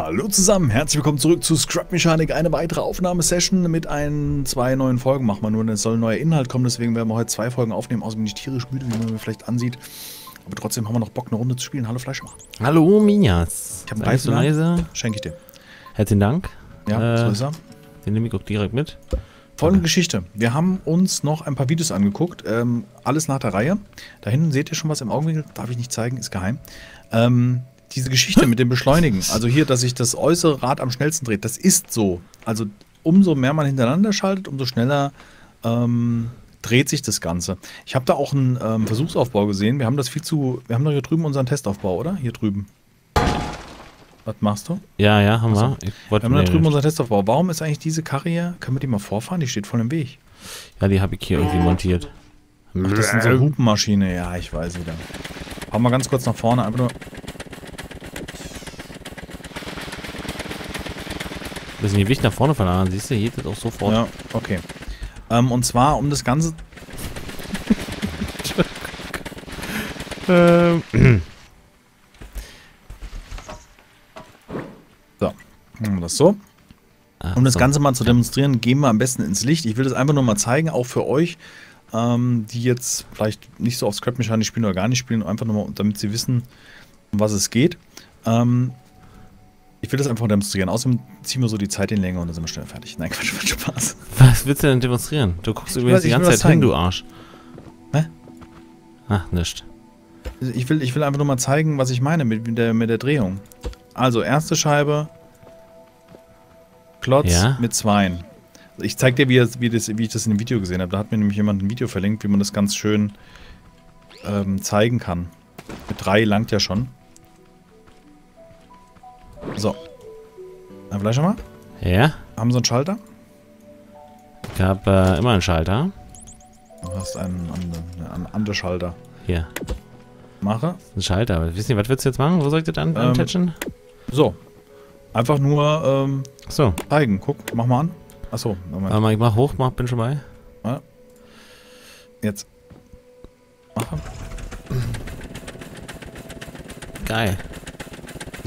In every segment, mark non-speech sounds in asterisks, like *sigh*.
Hallo zusammen, herzlich willkommen zurück zu Scrap Mechanik. Eine weitere Aufnahmesession mit ein, zwei neuen Folgen machen wir nur, denn es soll ein neuer Inhalt kommen, deswegen werden wir heute zwei Folgen aufnehmen. Außerdem bin ich tierisch müde, wie man mir vielleicht ansieht. Aber trotzdem haben wir noch Bock, eine Runde zu spielen. Hallo Fleischmacher. Hallo Minjas. Ich habe einen so leise. Schenke ich dir. Herzlichen Dank. Ja, Äh, so ist er. Den nehme ich auch direkt mit. Folgende Geschichte. Wir haben uns noch ein paar Videos angeguckt. Ähm, alles nach der Reihe. Da hinten seht ihr schon was im Augenwinkel. Darf ich nicht zeigen, ist geheim. Ähm, diese Geschichte mit dem Beschleunigen. Also hier, dass sich das äußere Rad am schnellsten dreht. Das ist so. Also umso mehr man hintereinander schaltet, umso schneller ähm, dreht sich das Ganze. Ich habe da auch einen ähm, Versuchsaufbau gesehen. Wir haben das viel zu. Wir haben doch hier drüben unseren Testaufbau, oder? Hier drüben. Was machst du? Ja, ja, haben wir. Ich Wir wollte haben da drüben unseren Testaufbau. Warum ist eigentlich diese Karre hier? Können wir die mal vorfahren? Die steht voll im Weg. Ja, die habe ich hier irgendwie montiert. Ach, das sind so Hupenmaschine. Ja, ich weiß wieder. Hau mal ganz kurz nach vorne. Einfach nur. Bisschen Gewicht nach vorne verlagern, siehst du, hier geht das auch sofort. Ja, okay. Ähm, und zwar um das Ganze. Ähm, So. Machen wir das so. ach Um das so. Ganze mal zu demonstrieren, gehen wir am besten ins Licht. Ich will das einfach nur mal zeigen, auch für euch, ähm, die jetzt vielleicht nicht so auf Scrap-Mechanik spielen oder gar nicht spielen, einfach nur mal, damit sie wissen, um was es geht. Ähm, ich will das einfach demonstrieren. Außerdem ziehen wir so die Zeit in Länge und dann sind wir schnell fertig. Nein, Quatsch, Quatsch, Spaß. Was willst du denn demonstrieren? Du guckst weiß, übrigens die ich will ganze Zeit hin, du Arsch. Hä? Ach, nischt. Ich will, ich will einfach nur mal zeigen, was ich meine mit, der, mit der Drehung. Also, erste Scheibe, Klotz Ja. mit Zweien. Ich zeig dir, wie, wie, das, wie ich das in dem Video gesehen habe. Da hat mir nämlich jemand ein Video verlinkt, wie man das ganz schön ähm, zeigen kann. Mit drei langt ja schon. So. Dann vielleicht mal. Ja, Haben Sie einen Schalter? ich habe äh, immer einen Schalter. Du hast einen, anderen Schalter. Hier, Mache. ein Schalter. Aber Wisst ihr, was willst du jetzt machen? Wo soll ich das an, Ähm, antatschen? So. Einfach nur ähm, so, zeigen. Guck, mach mal an. Achso, Moment. warte mal, ich mach hoch, mach, bin schon bei. Jetzt. Mache. Geil.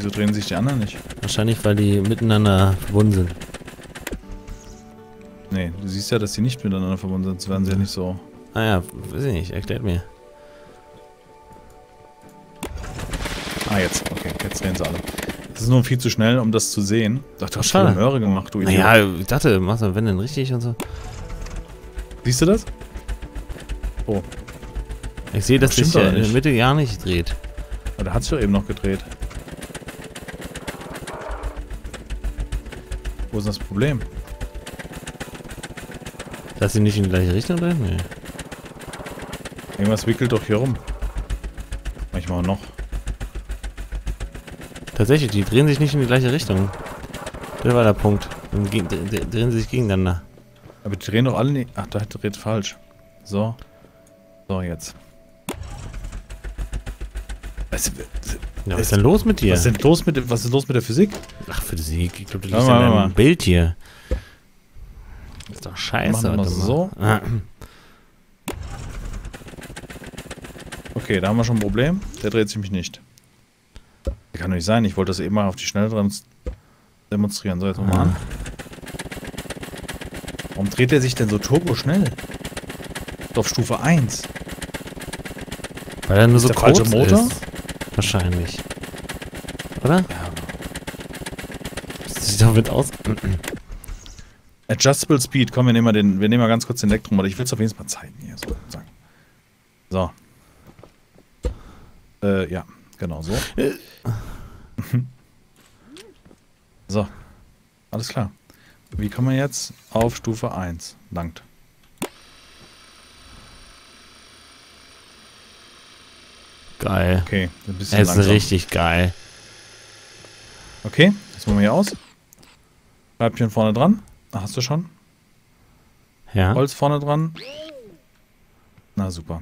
Wieso drehen sich die anderen nicht? Wahrscheinlich, weil die miteinander verbunden sind. Nee, du siehst ja, dass die nicht miteinander verbunden sind, sonst wären sie ja nicht so. Ah ja, weiß ich nicht, erklärt mir. Ah, jetzt. Okay, jetzt drehen sie alle. Das ist nur viel zu schnell, um das zu sehen. Ach, du hast Schade. Möhre gemacht, du Idiot. Naja, ich dachte, machst du wenn denn richtig und so. Siehst du das? Oh, Ich sehe, dass sich ja in der nicht. Mitte gar nicht dreht. aber der hat sich doch eben noch gedreht. Wo ist das Problem? Dass sie nicht in die gleiche Richtung dreht? Nee. Irgendwas wickelt doch hier rum. Manchmal noch. Tatsächlich, die drehen sich nicht in die gleiche Richtung. Das war der Punkt. Dann drehen sie sich gegeneinander. Aber die drehen doch alle nicht. Ach, da dreht falsch. So. So, jetzt. Was, Ja, was ist denn los mit dir? was, ist denn los mit, was ist los mit der Physik? Ach, für die Sieg. Ich glaube, du liest mal, in deinem. Bild hier. Das ist doch scheiße. Machen wir mal warte mal. so. Ah, Okay, da haben wir schon ein Problem. Der dreht sich mich nicht. Kann doch nicht sein. Ich wollte das eben mal auf die Schnelle dran demonstrieren. So, jetzt mal Ah. an. Warum dreht er sich denn so turbo schnell? Auf Stufe 1. Weil er nur Ist so der falsche kurz Motor? ist. Wahrscheinlich. Oder? Ja. Sieht doch mit aus. Adjustable Speed. Komm, wir nehmen mal, den, wir nehmen mal ganz kurz den Elektro. Ich will es auf jeden Fall mal zeigen hier. So. So. Äh, ja, genau so. so. Alles klar. Wie kommen wir jetzt auf Stufe 1? Langt. Geil. Okay, ein bisschen Er ist richtig geil. Okay, jetzt machen wir hier aus. Leibchen vorne dran. Ah, Hast du schon? Ja. Holz vorne dran. Na super.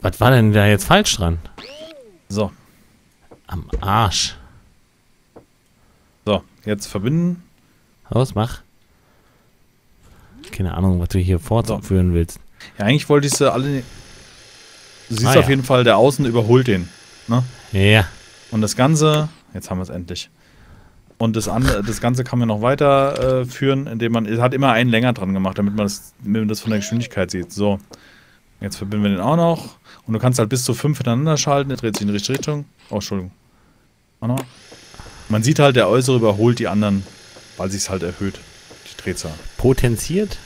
Was war denn da jetzt falsch dran? So, Am Arsch. so, jetzt verbinden. Los, mach. Keine Ahnung, was du hier fortführen willst. Ja, eigentlich wollte ich sie alle. Du siehst Ah, auf ja. jeden Fall, der Außen überholt den. Ne? Ja. Und das Ganze, jetzt haben wir es endlich. Und das, andere, das Ganze kann man noch weiterführen, äh, führen, indem man, es hat immer einen länger dran gemacht, damit man, das, damit man das von der Geschwindigkeit sieht. So, jetzt verbinden wir den auch noch. Und du kannst halt bis zu fünf hintereinander schalten, der dreht sich in die richtige Richtung. Oh, Entschuldigung. Auch noch. Man sieht halt, der Äußere überholt die anderen, weil sich es halt erhöht, die Drehzahl. Potenziert?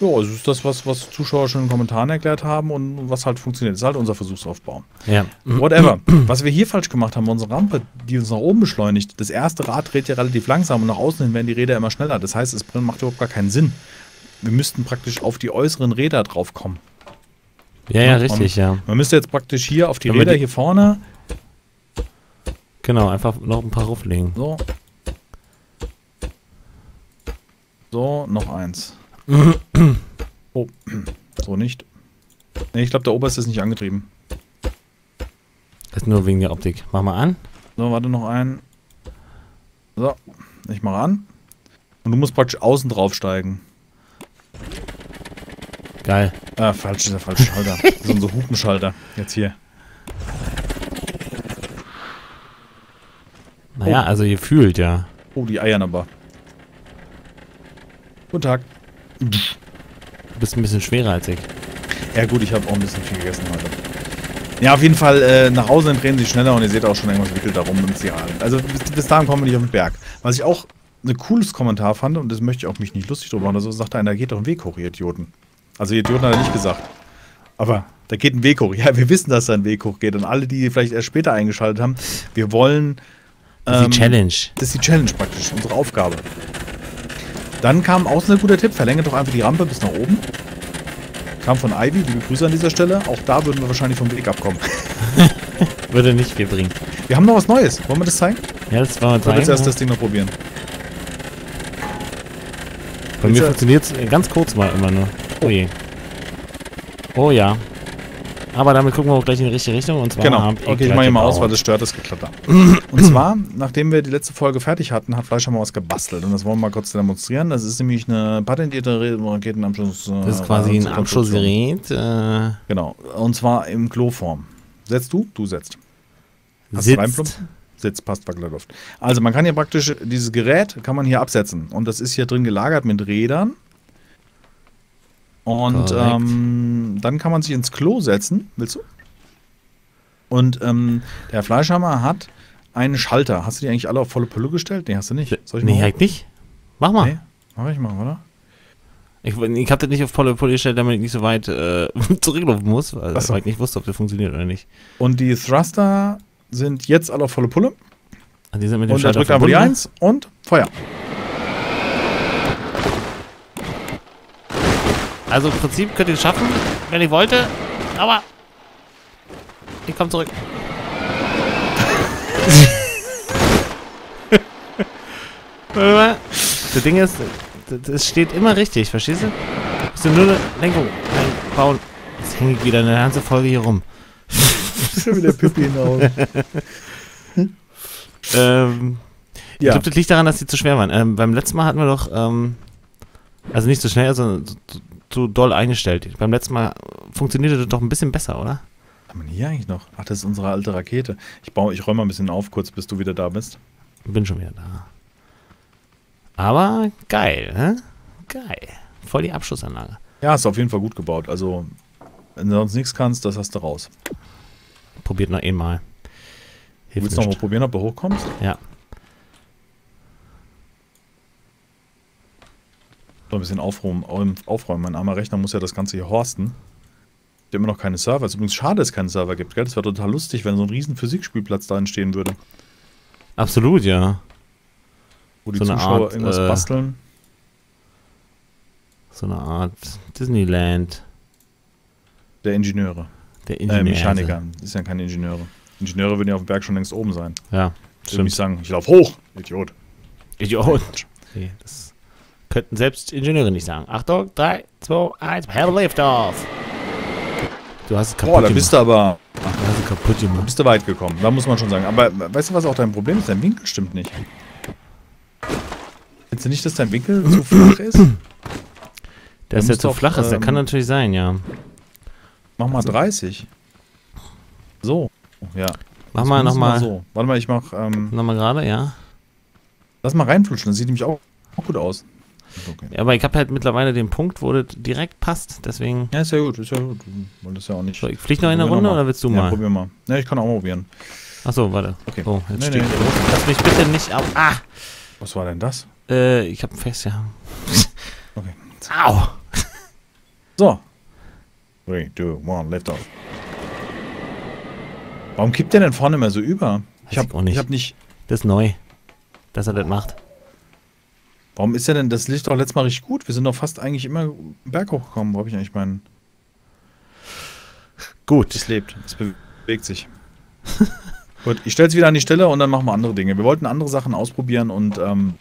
Ja, also ist das, was, was Zuschauer schon in den Kommentaren erklärt haben und was halt funktioniert. Das ist halt unser Versuchsaufbau. Ja. Whatever. *clears throat* was wir hier falsch gemacht haben, unsere Rampe, die uns nach oben beschleunigt, das erste Rad dreht ja relativ langsam und nach außen hin werden die Räder immer schneller. Das heißt, es macht überhaupt gar keinen Sinn. Wir müssten praktisch auf die äußeren Räder drauf kommen. Ja, ja, richtig, ja. Man müsste jetzt praktisch hier auf die Räder die- hier vorne. Genau, einfach noch ein paar rauflegen. So. So, noch eins. Oh, so nicht. Nee, ich glaube, der oberste ist nicht angetrieben. Das ist nur wegen der Optik. Mach mal an. So, warte noch ein. So, ich mache an. Und du musst praktisch außen drauf steigen. Geil. Ah, falsch, ist der falsche Schalter. *laughs* Das ist unser Hupenschalter. Jetzt hier. Naja, also ihr fühlt ja. Oh, die eiern aber. Guten Tag. Du bist ein bisschen schwerer als ich. Ja gut, ich habe auch ein bisschen viel gegessen heute. Ja, auf jeden Fall, äh, nach Hause drehen sie schneller und ihr seht auch schon irgendwas wickelt da rum und sie halten. Also bis, bis dahin kommen wir nicht auf den Berg. Was ich auch ein cooles Kommentar fand, und das möchte ich auch mich nicht lustig drüber machen, also sagt einer, da geht doch ein Weg hoch, ihr Idioten. Also ihr Idioten hat er nicht gesagt. Aber da geht ein Weg hoch. Ja, wir wissen, dass da ein Weg hoch geht. Und alle, die vielleicht erst später eingeschaltet haben, wir wollen... Das ist ähm, die Challenge. Das ist die Challenge praktisch, unsere Aufgabe. Dann kam auch so ein guter Tipp, verlängert doch einfach die Rampe bis nach oben. Kam von Ivy, liebe Grüße an dieser Stelle. Auch da würden wir wahrscheinlich vom Weg abkommen. *laughs* Würde nicht viel bringen. Wir haben noch was Neues. Wollen wir das zeigen? Ja, das war Ich würde jetzt erst das Ding noch probieren. Bei mir Willst funktioniert es ganz kurz mal immer nur. Oh je. Oh ja. Aber damit gucken wir auch gleich in die richtige Richtung. Und zwar Genau. Okay, ich mache hier mal aus, weil das stört das Geklatter. Und zwar, nachdem wir die letzte Folge fertig hatten, hat Fleisch mal was gebastelt. Und das wollen wir mal kurz demonstrieren. Das ist nämlich eine patentierte Raketenabschuss. äh, Das ist quasi ein. Abschussgerät. Äh, Genau. Und zwar im Kloform. Setzt du? Du setzt. Hast du sitzt. reinplumpen? Sitz, passt, wackelt Luft. Also man kann hier praktisch, dieses Gerät kann man hier absetzen. Und das ist hier drin gelagert mit Rädern. Und ähm, dann kann man sich ins Klo setzen. Willst du? Und ähm, der Fleischhammer hat einen Schalter. Hast du die eigentlich alle auf volle Pulle gestellt? Nee, hast du nicht. Soll ich Nee, halt nicht. Mach mal. Nee, mach ich mal, oder? Ich, ich habe das nicht auf volle Pulle gestellt, damit ich nicht so weit äh, *laughs* zurücklaufen muss, weil, so. weil ich nicht wusste, ob das funktioniert oder nicht. Und die Thruster sind jetzt alle auf volle Pulle. Ah, Die sind mit dem Und er drückt einfach die verbunden. 1 und Feuer. Also im Prinzip könnt ihr es schaffen, wenn ich wollte, aber ich komme zurück. Warte mal. Das Ding ist, das- es steht immer richtig, verstehst du? Du musst dir nur eine Lenkung einbauen. Jetzt hänge ich wieder eine ganze Folge hier rum. *laughs* Schon wieder Pippi in den Augen. *laughs* Ähm, Ich Ja. glaube, das liegt daran, dass die zu schwer waren. Ähm, beim letzten Mal hatten wir doch, ähm, also nicht so schnell, sondern zu, zu, doll eingestellt. Beim letzten Mal funktionierte das doch ein bisschen besser, oder? Haben wir hier eigentlich noch? Ach, das ist unsere alte Rakete. Ich, baue, ich räume mal ein bisschen auf, kurz bis du wieder da bist. Bin schon wieder da. Aber geil, ne? Geil. Voll die Abschussanlage. Ja, du auf jeden Fall gut gebaut. Also, wenn du sonst nichts kannst, das hast du raus. Probiert noch einmal. Hilft Willst du noch mal probieren, ob du hochkommst? Ja. So ein bisschen aufräumen. aufräumen-. Mein armer Rechner muss ja das Ganze hier horsten. Gibt immer noch keine Server. Es ist übrigens schade, dass es keinen Server gibt, gell? Das wäre total lustig, wenn so ein riesen Physikspielplatz da entstehen würde. Absolut, ja. Wo die So eine Zuschauer Art, irgendwas äh, basteln. So eine Art Disneyland Der Ingenieure. der Äh, Ingenieure. Mechaniker. Das sind ja keine Ingenieure. Ingenieure würden ja auf dem Berg schon längst oben sein. Ja, Ich würde nicht stimmt. sagen, ich laufe hoch. Idiot. Idiot. Nee, das könnten selbst Ingenieure nicht sagen. Achtung, 3, 2, 1, have a lift off. Du hast es kaputt Boah, da bist du aber Du hast es kaputt gemacht. bist du weit gekommen. Da muss man schon sagen. Aber weißt du, was auch dein Problem ist? Dein Winkel stimmt nicht. Findest du nicht, dass dein Winkel zu *clears throat* flach ist? Der musst ja zu flach ist, der ähm, kann natürlich sein, ja. Mach mal Also- 30. So. Ja. Mach mal nochmal So. Warte mal, ich mach. Ähm, noch mal gerade, ja. lass mal reinflutschen, das sieht nämlich auch, auch gut aus. Okay. Ja, Aber ich habe halt mittlerweile den Punkt, wo das direkt passt, deswegen. Ja, ist ja gut, ist ja gut. Wollte das ja auch nicht. So, ich flieg noch in eine Probier Runde oder willst du Ja, mal? probier mal. Ja, ich kann auch mal probieren. Achso, warte. Okay. Oh, jetzt Nee, steht nee. Lass mich bitte nicht auf. Ah! Was war denn das? Äh, ich hab ein Fest, ja. *laughs* Okay. Au! *laughs* So. 3, 2, 1, lift off. Warum kippt der denn vorne immer so über? Ich Weiß hab, ich auch nicht. ich hab nicht. Das ist neu, dass er das macht. Warum ist der denn? Das liegt doch letztes Mal richtig gut. Wir sind doch fast eigentlich immer einen Berg hochgekommen. Wo habe ich eigentlich meinen. Gut. Es lebt. Es bewegt sich. *laughs* gut, ich stelle es wieder an die Stelle und dann machen wir andere Dinge. Wir wollten andere Sachen ausprobieren und ähm,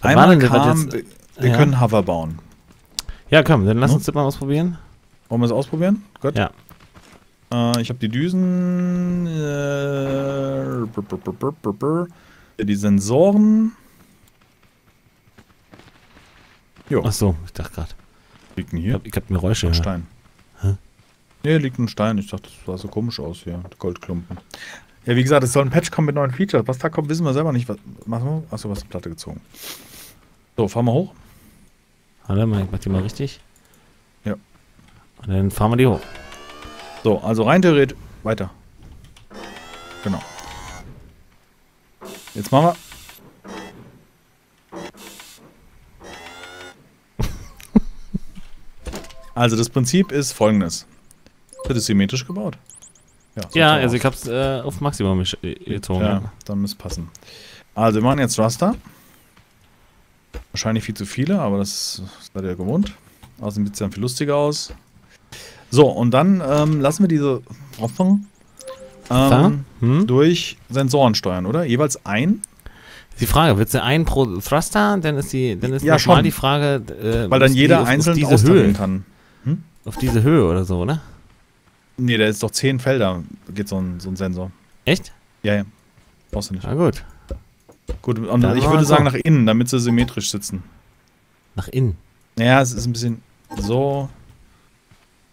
einmal kam, jetzt? wir, Ja. können Hover bauen. Ja, komm, dann lass Hm? uns das mal ausprobieren. Wollen wir es ausprobieren? Gut. Ja. Äh, ich habe die Düsen, äh, brr, brr, brr. die Sensoren. Jo, Achso, ich dachte gerade. liegt denn Ich hier? hab, ich hab Geräusche Ein. Stein. Hä? Nee, liegt ein Stein. Ich dachte, das sah so komisch aus hier. Goldklumpen. Ja, wie gesagt, es soll ein Patch kommen mit neuen Features. Was da kommt, wissen wir selber nicht. Was machen wir? Achso, was ist Platte gezogen. So, fahren wir hoch. Warte mal, ich mach die mal richtig. Ja. Und dann fahren wir die hoch. So, also rein theoretisch. Weiter. Genau. Jetzt machen wir. Also das Prinzip ist folgendes. Wird es symmetrisch gebaut? Ja, sieht Ja, so also ich hab's äh, auf Maximum äh, gezogen. Ja, dann muss passen. Also wir machen jetzt Raster. Wahrscheinlich viel zu viele, aber das seid ihr gewohnt. Außerdem sieht es dann viel lustiger aus. So, und dann ähm, lassen wir diese Hoffnung ähm, Hm? durch Sensoren steuern, oder? Jeweils ein, Die Frage, willst du einen pro Thruster? Dann ist die, dann ist Ja, schon. die Frage, äh, weil dann jeder einzeln diese Höhe, kann. Auf diese Höhe oder so, oder? Nee, da ist doch zehn Felder, geht so ein, so ein Sensor. Echt? Ja, ja. Brauchst du nicht. Na gut. Gut, und Dann ich würde sagen nach innen, damit sie symmetrisch sitzen. Nach innen. Ja, es ist ein bisschen so.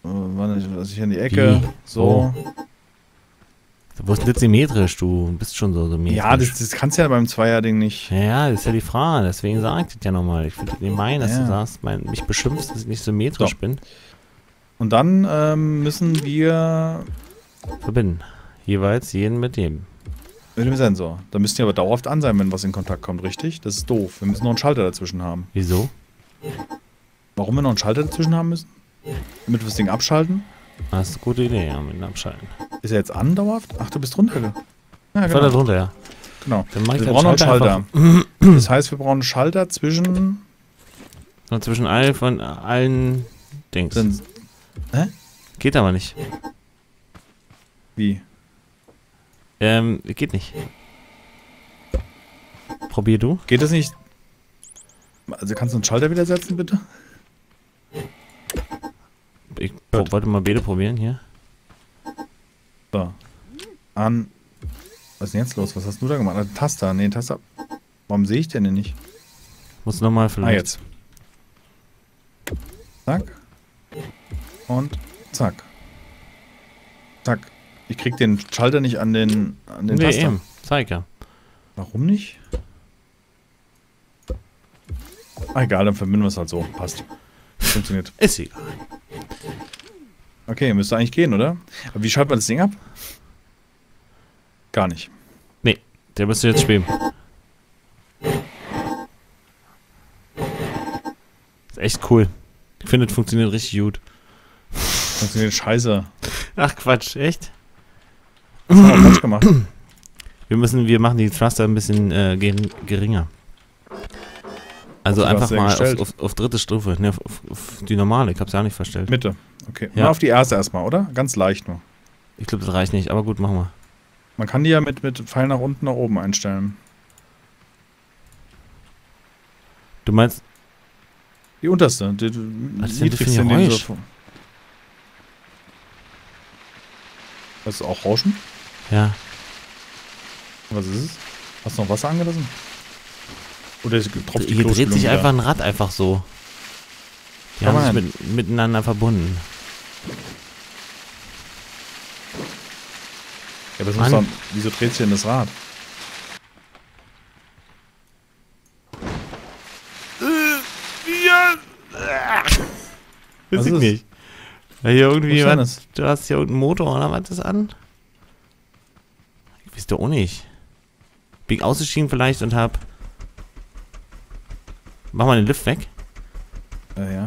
Äh, warte, also hier in die Ecke. Wie? So. Wo ist denn das symmetrisch? Du bist schon so symmetrisch. Ja, das, das kannst du ja beim Zweierding nicht. Ja, das ist ja die Frage. Deswegen sag ich das ja nochmal. Ich würde nicht meinen, dass Ja. du sagst, mein, mich beschimpfst, dass ich nicht symmetrisch So. bin. Und dann ähm, müssen wir Verbinden. Jeweils jeden mit dem. mit dem Sensor. Da müssten die aber dauerhaft an sein, wenn was in Kontakt kommt, richtig? Das ist doof. Wir müssen noch einen Schalter dazwischen haben. Wieso? Warum wir noch einen Schalter dazwischen haben müssen? Damit wir das Ding abschalten? Das ist eine gute Idee, ja, mit dem Abschalten. Ist er jetzt an dauerhaft? Ach, du bist runterge. Ja, Ich war da genau. drunter, ja. genau. Dann mach ich Wir brauchen einen Schalter Schalter. *clears throat* Das heißt, wir brauchen einen Schalter zwischen. Und zwischen all von allen Dings. Sens Geht aber nicht. wie? Ähm, geht nicht. Probier du. Geht das nicht? Also kannst du einen Schalter wieder setzen, bitte? Ich pro wollte mal beide probieren hier. So. An. Was ist denn jetzt los? Was hast du da gemacht? Ein Taster. Nee, Taster. Warum sehe ich den denn nicht? Muss nochmal Ah, vielleicht. jetzt. Zack. Und zack. Zack. Ich krieg den Schalter nicht an den, an den nee, Taster. eben. Zeig ja. Warum nicht? Ah, egal, dann verbinden wir es halt so. Passt. Funktioniert. Ist egal. Okay, müsste eigentlich gehen, oder? Aber wie schaltet man das Ding ab? Gar nicht. Der müsste jetzt schweben. Ist echt cool. Ich finde, es funktioniert richtig gut. Funktioniert scheiße. Ach Quatsch, echt? Das haben wir falsch gemacht. Wir müssen, wir machen die Thruster ein bisschen äh, gering- geringer. Also einfach mal auf, auf, auf dritte Stufe, ne, auf, auf, auf die normale. Ich hab's ja auch nicht verstellt. Mitte. Okay. Ja. Mal auf die erste erstmal, oder? Ganz leicht nur. Ich glaube, das reicht nicht, aber gut, machen wir. Man kann die ja mit, mit Pfeil nach unten, nach oben einstellen. Du meinst, Die unterste. Die, die ist das niedrigste dem Geräusch? so- Das ist auch Rauschen? ja, Was ist es? Hast du noch Wasser angelassen? Oder es tropft die hier dreht sich einfach ein Rad einfach so. Die Kann haben sich mit, miteinander verbunden. Ja, aber Mann. doch, wieso dreht sich denn das Rad? Ja. Weiß ich nicht. Ja, hier irgendwie das? du hast hier unten einen Motor oder was ist an? Ich doch auch nicht. Bin ausgestiegen vielleicht und hab. Mach mal den Lift weg. Äh, ja.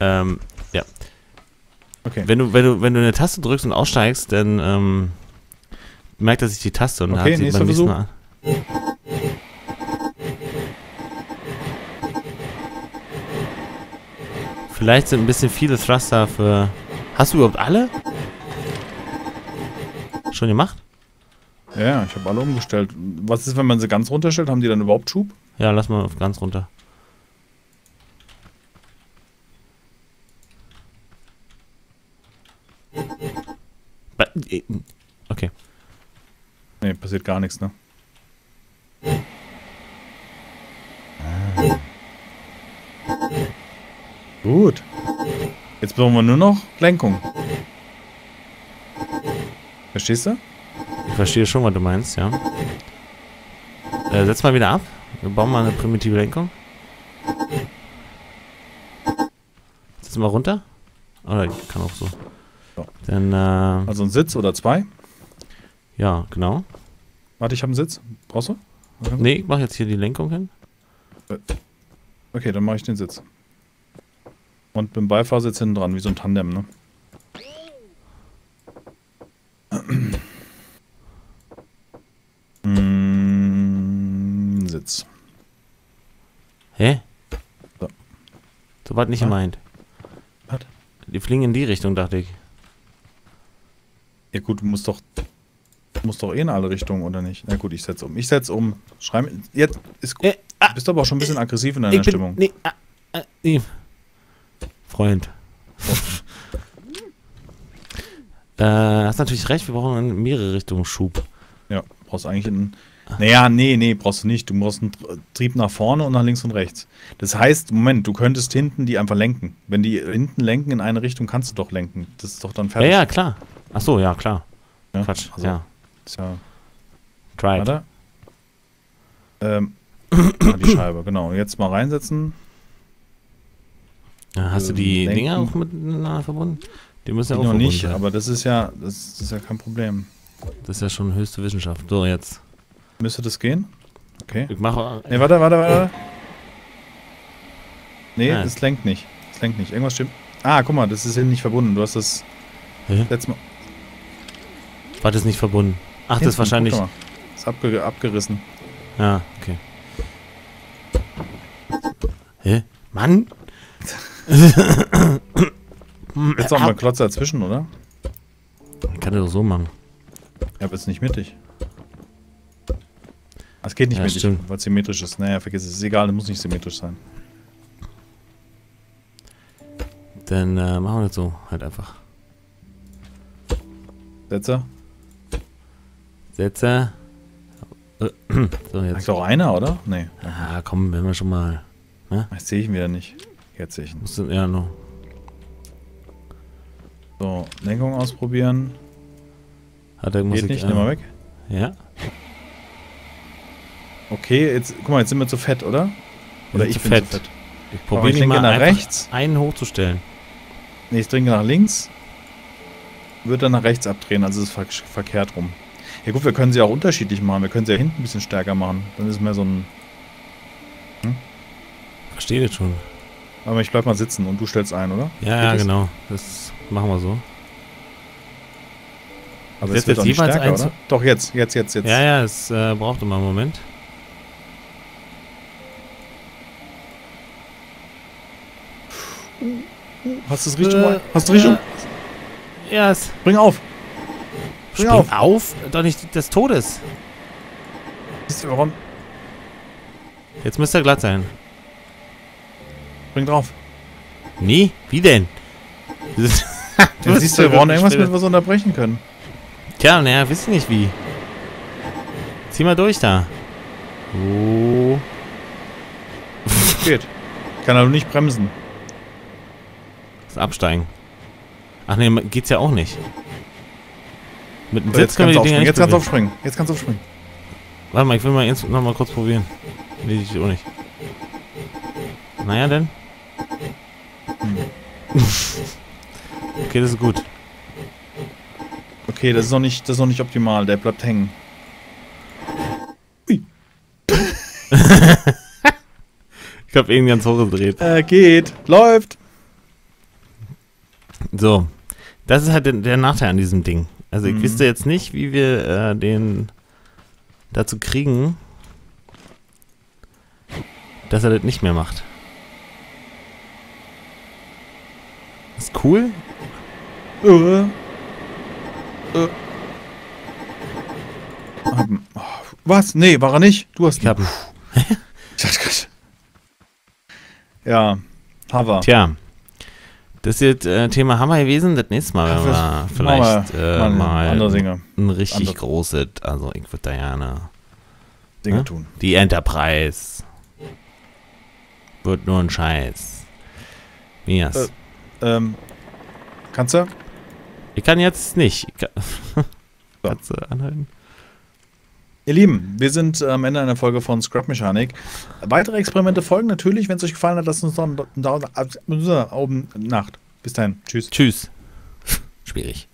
Ähm, ja. Okay. Wenn du, wenn du, wenn du eine Taste drückst und aussteigst, dann ähm, merkt er sich die Taste und Okay, hat sie beim nächsten. Mal. Vielleicht sind ein bisschen viele Thruster für. Hast du überhaupt alle? Schon gemacht? Ja, ja, ich habe alle umgestellt. Was ist, wenn man sie ganz runterstellt? Haben die dann überhaupt Schub? Ja, lass mal auf ganz runter. Passiert gar nichts, ne? Gut. Jetzt brauchen wir nur noch Lenkung. Verstehst du? Ich verstehe schon, was du meinst, ja. Äh, setz mal wieder ab. Wir bauen mal eine primitive Lenkung. Setz mal runter. Oder ich kann auch so. So. Dann, äh, Also ein Sitz oder zwei. ja, genau. Warte, ich habe einen Sitz. Brauchst du? Nee, ich mach jetzt hier die Lenkung hin. Okay, dann mache ich den Sitz. Und mit dem Beifahrersitz hinten dran, wie so ein Tandem, ne? Mm, Sitz. Hä? So. So was nicht gemeint. Was? Die fliegen in die Richtung, dachte ich. Ja gut, du musst doch, du musst doch eh in alle Richtungen, oder nicht? Na gut, ich setze um. Ich setze um. Schreib, jetzt ist gut. Äh, ah, Du bist aber auch schon ein bisschen aggressiv in deiner ich bin, Stimmung. nee, ah, ah, nee. Freund. *laughs* äh, hast natürlich recht, wir brauchen in mehrere Richtungen Schub. Ja, brauchst eigentlich einen. Naja, nee, nee, brauchst du nicht. Du brauchst einen Tr- Trieb nach vorne und nach links und rechts. Das heißt, Moment, du könntest hinten die einfach lenken. Wenn die hinten lenken in eine Richtung, kannst du doch lenken. Das ist doch dann Ja, fertig. ja, klar. Ach so, ja, klar. Ja, Quatsch, also, ja. Ja Try. Warte. Ähm, *coughs* ah, die Scheibe, genau. Jetzt mal reinsetzen. Ja, hast du ähm, die lenken. Dinger auch miteinander verbunden? Die müssen ja auch noch verbunden nicht, sein. aber das ist ja, das ist ja kein Problem. Das ist ja schon höchste Wissenschaft. So, jetzt. Müsste das gehen? Okay. Ich mache. Ne, warte, warte, warte. Nee, Nein. das lenkt nicht. Das lenkt nicht. Irgendwas stimmt. Ah, guck mal, das ist hier nicht verbunden. Du hast das Hä? letztes Mal. War das nicht verbunden? Ach, das ist Hinten, wahrscheinlich. guck mal. Ist abge abgerissen. Ja, okay. Hä? Mann! Jetzt noch mal Klotz dazwischen, oder? Ich kann das doch so machen. Ja, aber ist nicht mittig. Es geht nicht Ja, mittig, stimmt. weil es symmetrisch ist. Naja, vergiss es. Ist egal, es muss nicht symmetrisch sein. Dann äh, machen wir das so. Halt einfach. Setzer? Äh, So, jetzt. doch einer, oder? Nee. Ah, komm, wenn wir schon mal. Jetzt sehe ich ihn wieder nicht. Jetzt sehe ich ihn. Musst du, ja, no. So, Lenkung ausprobieren. Hat er Geht Musik. nicht, äh, nimm mal weg. Ja. Okay, jetzt, guck mal, jetzt sind wir zu fett, oder? Oder ich zu bin fett. zu fett. Ich probiere ich mal nach rechts. einen hochzustellen. Nee, ich trinke nach links. Wird dann nach rechts abdrehen, also ist ver verkehrt rum. Ja gut, wir können sie auch unterschiedlich machen. Wir können sie ja hinten ein bisschen stärker machen. Dann ist mehr so ein... Verstehe das schon. Aber ich bleib mal sitzen und du stellst ein, oder? Ja, ja, das? genau. Das machen wir so. Aber es wird jetzt nicht jeweils stärker, eins- oder? Doch, jetzt, jetzt, jetzt, jetzt. Ja, ja, es äh, braucht immer einen Moment. Hast du es Richtung? Äh, Hast du Richtung? Äh, ja, es Bring auf! Bring springt auf! auf. Doch nicht des Todes. Siehst du, warum? Jetzt müsste er glatt sein. Bring drauf. Nie? Wie denn? *laughs* Jetzt siehst du, wir brauchen irgendwas, mit was wir unterbrechen können. Tja, naja, wisst ihr nicht wie. Zieh mal durch da. Oh. *laughs* Geht. kann also nicht bremsen. Das Absteigen. Ach nee, geht's ja auch nicht. Mit dem So, jetzt Sitz können kannst wir du die Dinger Jetzt kannst du aufspringen. Jetzt kannst du aufspringen. Warte mal, ich will mal jetzt noch mal kurz probieren. Nee, ich auch nicht. Naja, denn. okay, das ist gut. Okay, das ist noch nicht, das ist noch nicht optimal. Der bleibt hängen. *laughs* Ich habe irgendwie ans Hoch gedreht. Äh, geht. Läuft. So. Das ist halt der, der Nachteil an diesem Ding. Also ich Mhm. wüsste jetzt nicht, wie wir äh, den dazu kriegen, dass er das nicht mehr macht. Ist cool. Äh. Äh. Oh, Was? Nee, war er nicht. Du hast Ich hab, *laughs* Ich dachte grad. Ja, Hover. tja. Das ist jetzt äh, Thema Hammer gewesen. Das nächste Mal werden wir Das vielleicht äh, Mal ein richtig andere- großes, also ich würde da gerne Dinge Hä? tun. Die Enterprise. Wird nur ein Scheiß. Mias. Äh. Ähm, kannst du? ich kann jetzt nicht. Ich kann, *laughs* So. Kannst du anhalten? Ihr Lieben, wir sind am Ende einer Folge von Scrap Mechanik. Weitere Experimente folgen natürlich. Wenn es euch gefallen hat, lasst uns doch einen Daumen oben Nacht. Bis dahin. Tschüss. Tschüss. Schwierig.